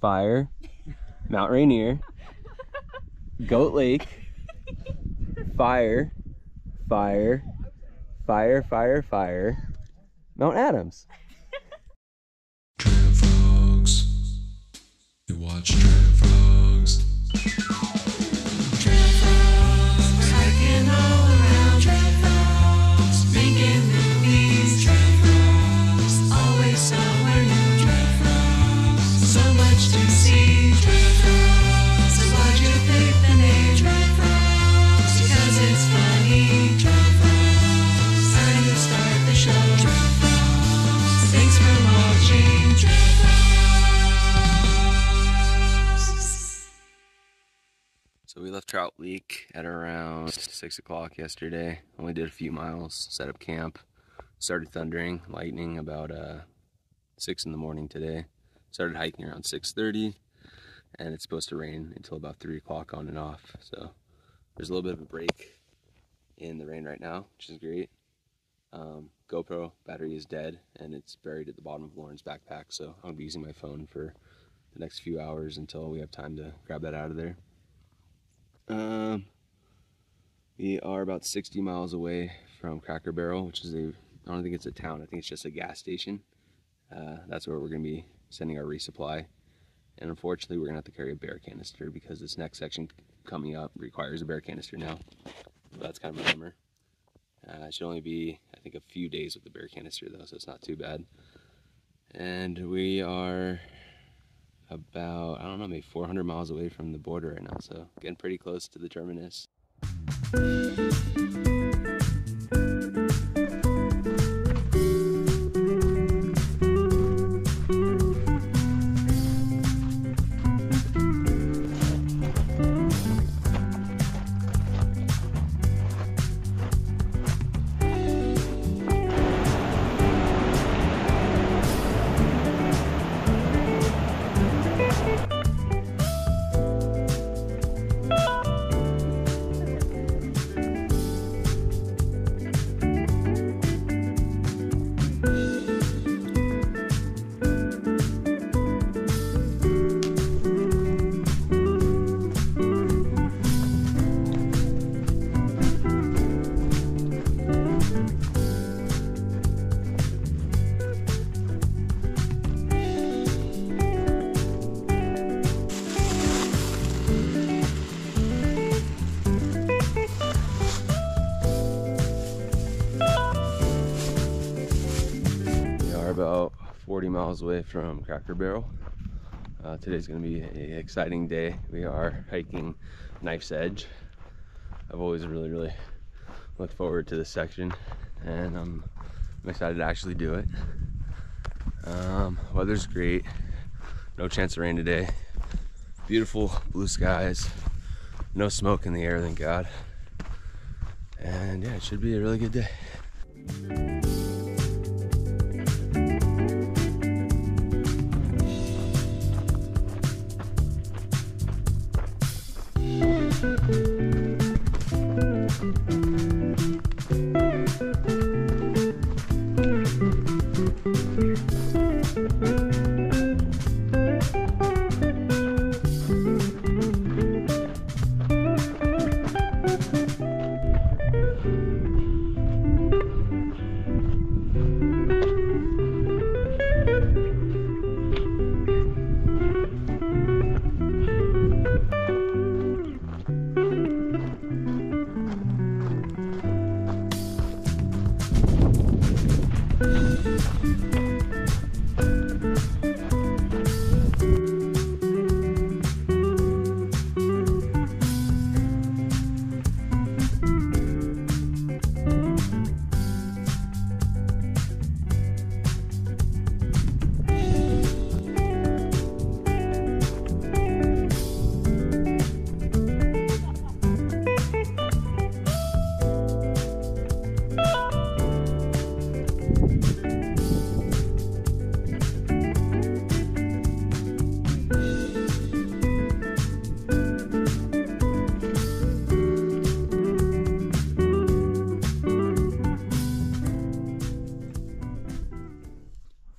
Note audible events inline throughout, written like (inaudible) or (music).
Fire, Mount Rainier, Goat Lake, Fire, Fire, Fire, Fire, Fire, Mount Adams. Trout Lake at around six o'clock yesterday. Only did a few miles, set up camp. Started thundering, lightning about uh, six in the morning today. Started hiking around 6:30, and it's supposed to rain until about three o'clock on and off. So there's a little bit of a break in the rain right now, which is great. Um, GoPro battery is dead, and it's buried at the bottom of Lauren's backpack. So gonna be using my phone for the next few hours until we have time to grab that out of there. Um, we are about 60 miles away from Kracker Barrel, which is a, I don't think it's a town, I think it's just a gas station. Uh, that's where we're going to be sending our resupply. And unfortunately, we're going to have to carry a bear canister because this next section coming up requires a bear canister now. So that's kind of a bummer. Uh, it should only be, I think, a few days with the bear canister though, so it's not too bad. And we are about I don't know maybe 400 miles away from the border right now, so getting pretty close to the terminus. Miles away from Kracker Barrel. Uh, today's going to be an exciting day. We are hiking Knife's Edge. I've always really, really looked forward to this section, and I'm, I'm excited to actually do it. Um, weather's great. No chance of rain today. Beautiful blue skies. No smoke in the air, thank God. And yeah, it should be a really good day.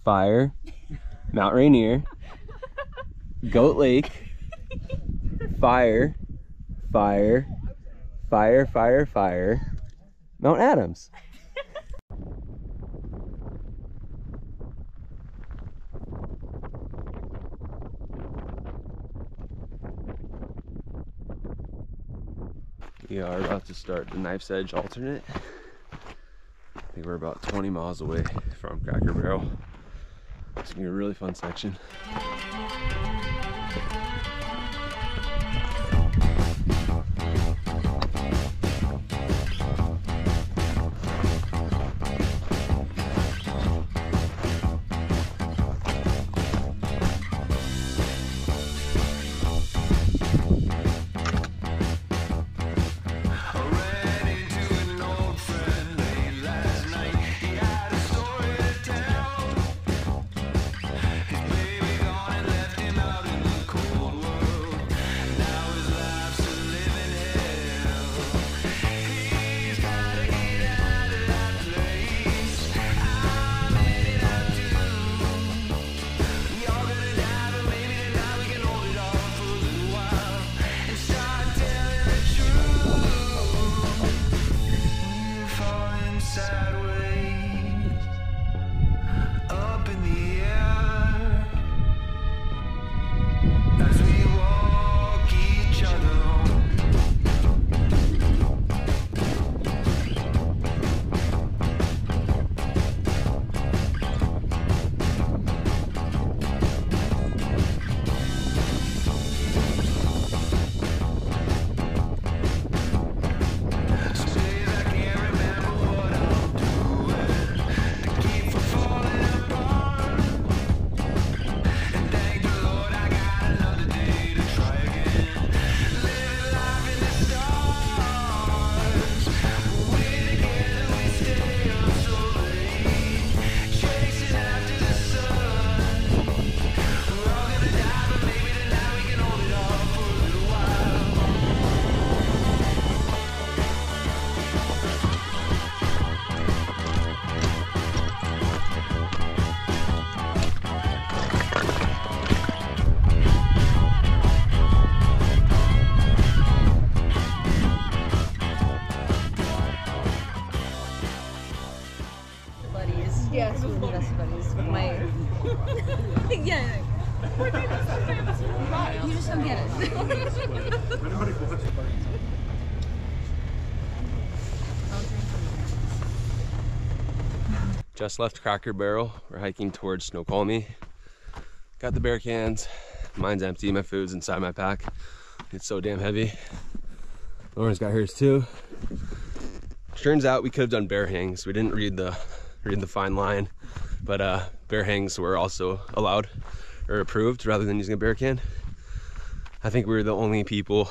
Fire, Mount Rainier, Goat Lake, fire, fire, fire, fire, fire, Mount Adams. We are about to start the Knife's Edge alternate. I think we're about 20 miles away from Kracker Barrel. It's gonna be a really fun section. Just left Kracker Barrel. We're hiking towards Snoqualmie. Got the bear cans. Mine's empty. My food's inside my pack. It's so damn heavy. Lauren's got hers too. Turns out we could have done bear hangs. We didn't read the read the fine line, but uh, bear hangs were also allowed or approved rather than using a bear can. I think we were the only people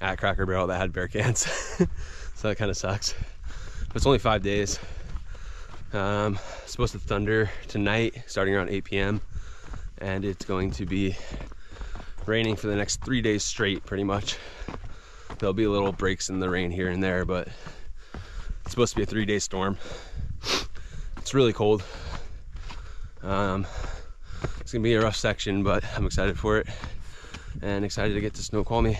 at Kracker Barrel that had bear cans, (laughs) so that kind of sucks. But it's only five days. Um, supposed to thunder tonight, starting around 8 p.m. And it's going to be raining for the next three days straight, pretty much. There'll be little breaks in the rain here and there, but it's supposed to be a three-day storm. It's really cold. Um, it's gonna be a rough section, but I'm excited for it and excited to get to Snoqualmie.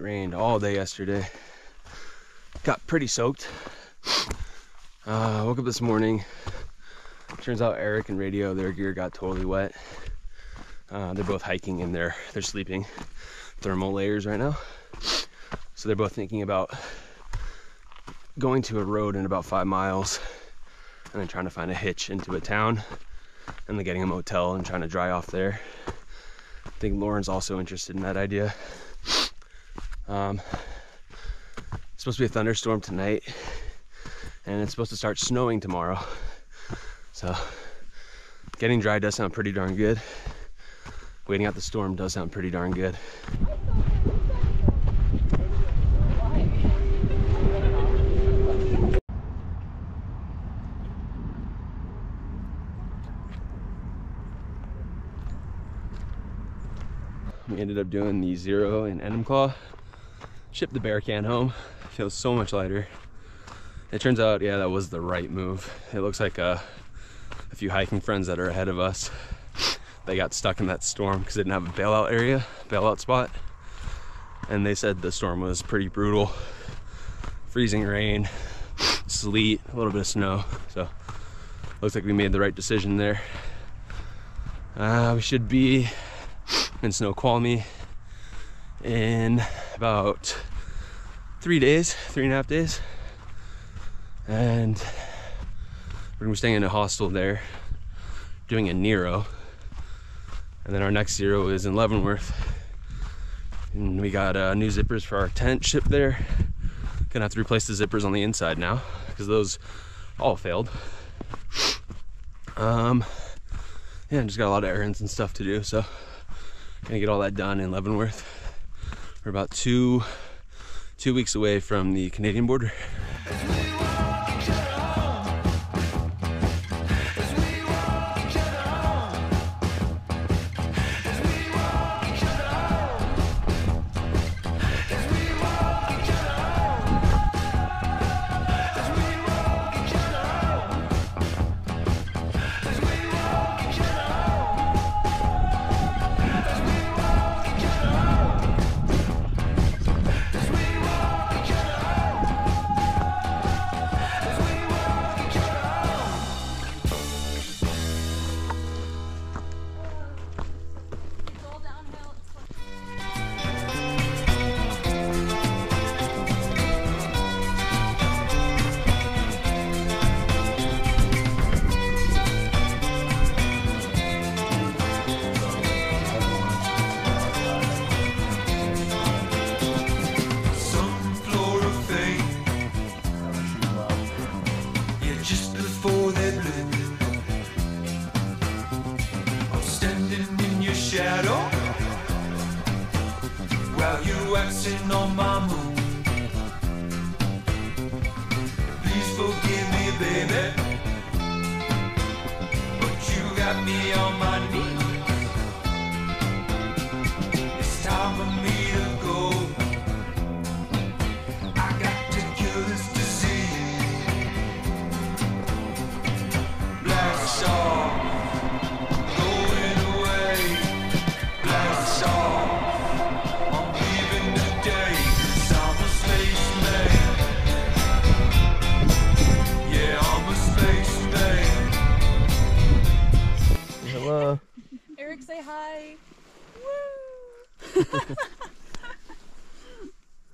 It rained all day yesterday. Got pretty soaked. Uh, woke up this morning. Turns out Eric and Radio, their gear got totally wet. Uh, they're both hiking and they're they're sleeping thermal layers right now. So they're both thinking about going to a road in about five miles and then trying to find a hitch into a town and then getting a motel and trying to dry off there. I think Lauren's also interested in that idea. Um, it's supposed to be a thunderstorm tonight, and it's supposed to start snowing tomorrow. So, getting dry does sound pretty darn good. waiting out the storm does sound pretty darn good. We ended up doing the zero in Enumclaw. Shipped the bear can home. Feels so much lighter. It turns out, yeah, that was the right move. It looks like uh, a few hiking friends that are ahead of us. They got stuck in that storm because they didn't have a bailout area, bailout spot. And they said the storm was pretty brutal. Freezing rain, sleet, a little bit of snow. So looks like we made the right decision there. Uh, we should be in Snoqualmie in about three days, three and a half days. And we're gonna be staying in a hostel there, doing a Nero. And then our next zero is in Leavenworth. And we got uh, new zippers for our tent shipped there. Gonna have to replace the zippers on the inside now because those all failed. Um, yeah, just got a lot of errands and stuff to do, so gonna get all that done in Leavenworth. We're about two two weeks away from the Canadian border.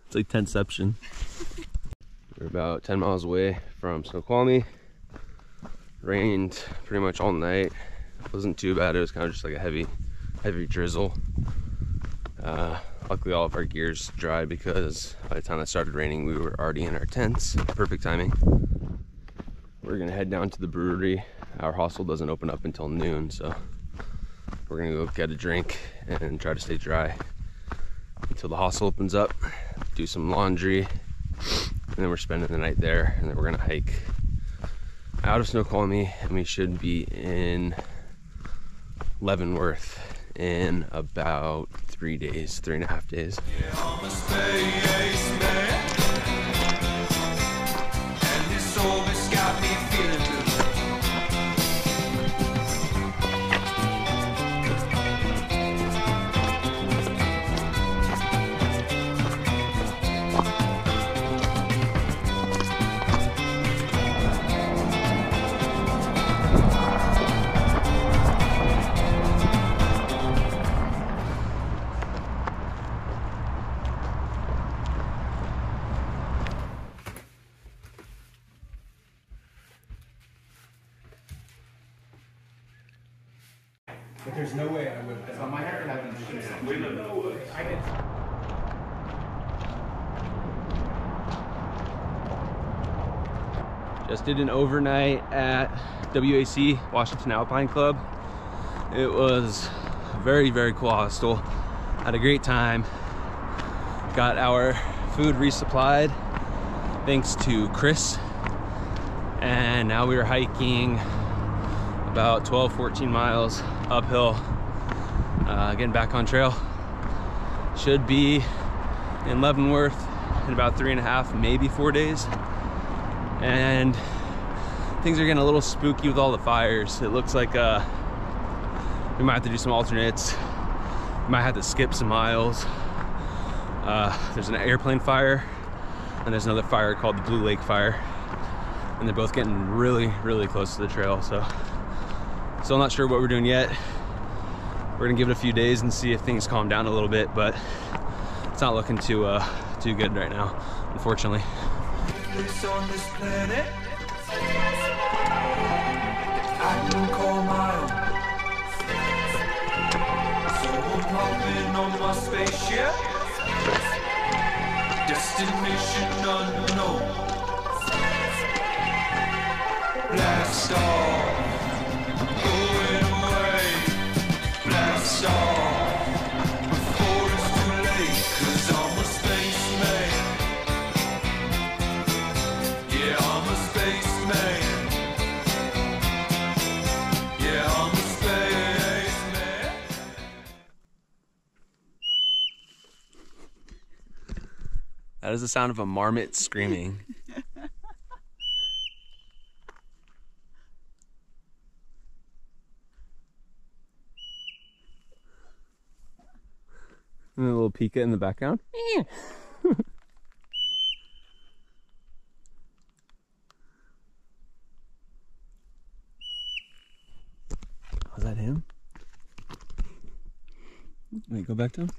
It's like tenception. We're about 10 miles away from Snoqualmie. Rained pretty much all night. Wasn't too bad. It was kind of just like a heavy, heavy drizzle. Uh, luckily, all of our gears dried because by the time it started raining, we were already in our tents. Perfect timing. We're gonna head down to the brewery. Our hostel doesn't open up until noon, so we're gonna go get a drink and try to stay dry until the hostel opens up, do some laundry, and then we're spending the night there. And then we're gonna hike out of Snoqualmie, and we should be in Leavenworth in about three days, three and a half days. I'm did an overnight at WAC, Washington Alpine Club. It was very, very cool hostel. Had a great time. Got our food resupplied thanks to Chris. And now we are hiking about 12, 14 miles uphill, uh, getting back on trail. Should be in Leavenworth in about three and a half, maybe four days. And things are getting a little spooky with all the fires. It looks like uh, we might have to do some alternates. Might have to skip some miles. Uh, there's an airplane fire and there's another fire called the Blue Lake Fire. And they're both getting really, really close to the trail. So still not sure what we're doing yet. We're gonna give it a few days and see if things calm down a little bit, but it's not looking too uh, too good right now, unfortunately. On my spaceship. Destination unknown. Blast off. Is the sound of a marmot screaming. and a little Pika in the background. (laughs) Was that him? Wait, go back to him.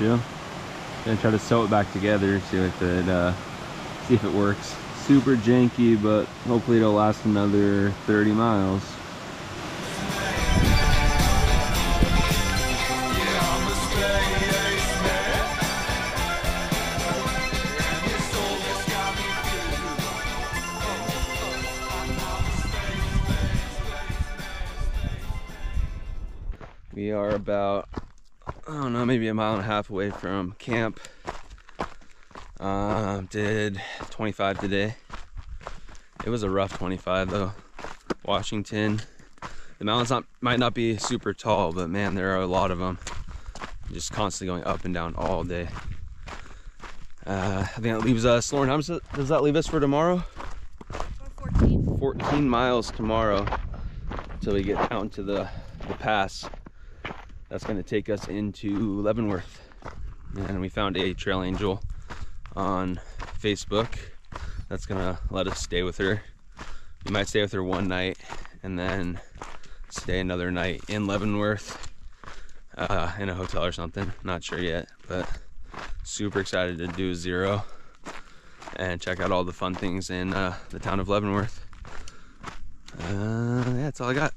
Shoe. Gonna try to sew it back together, see if it uh, see if it works. Super janky, but hopefully it'll last another 30 miles. We are about, I don't know, maybe a mile and a half away from camp. Um, did 25 today. It was a rough 25 though. Washington. The mountains not, might not be super tall, but man, there are a lot of them. Just constantly going up and down all day. Uh, I think that leaves us, Lauren, how much does that leave us for tomorrow? 14. 14 miles tomorrow till we get down to the, the pass. That's going to take us into Leavenworth. And we found a trail angel on Facebook that's going to let us stay with her. We might stay with her one night and then stay another night in Leavenworth uh, in a hotel or something. Not sure yet, but super excited to do zero and check out all the fun things in uh, the town of Leavenworth. Uh, yeah, that's all I got.